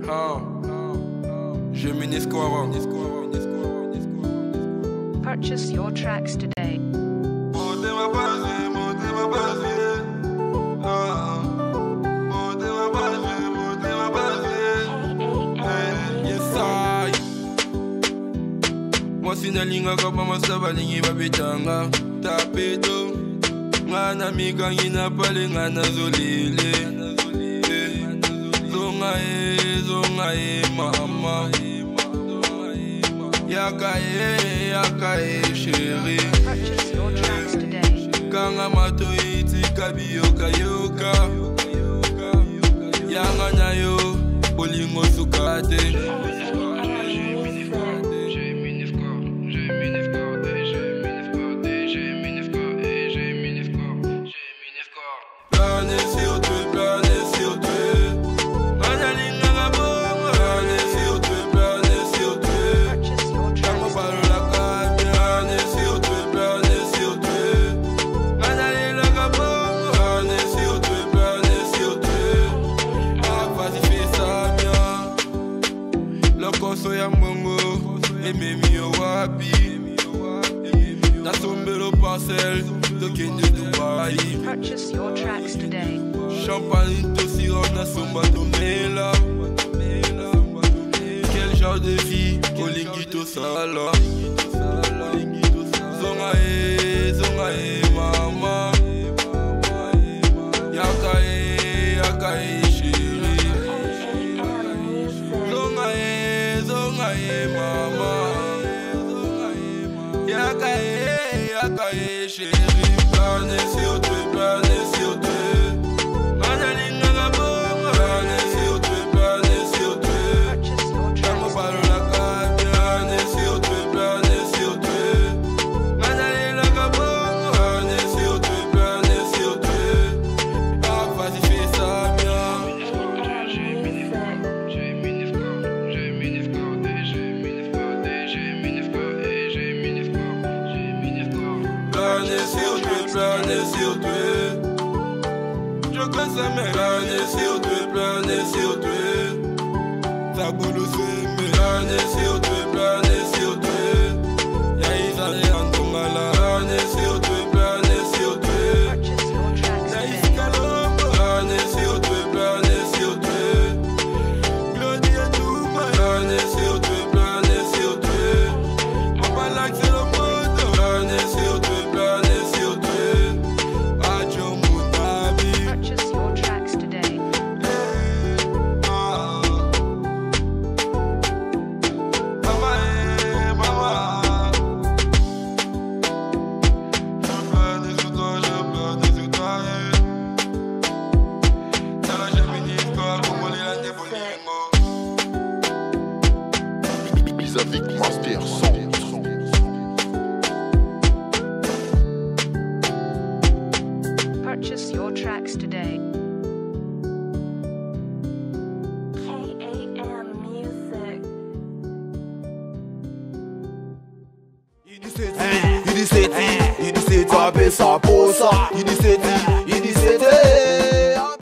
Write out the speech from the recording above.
music. Ah. Je m'escoire. Purchase your tracks today. Monte ma base, monte ma base. Ah. Monte ma base, monte ma base. Eh, Yes, I. Mwasi nalingaka bamasa balingi babetanga tapeto nga na mikangi na pale nga nazolele zonga ye zonga ye mama yaka ye yaka ye sheri. Purchase your tracks today. kanga matoi tika biyokayoka yanga na yo bolingo suka te sur Lokoso ya mbongo, ememi yo wapi? nasombelo parcel tokende dubai Purchase your tracks today. champagne tosiro nasomba tomela quel genre de vie olingi tosala zonga e yaka e yaka e sheri plane sur toi plane sur toi, plane sur toi. Je connais mes plane sur toi, plane sur toi. Ta boule c'est plane sur toi, Vis-à-vis Master Son. Purchase your tracks today. KAM Music. Iniseti, iniseti, apesa posa Iniseti,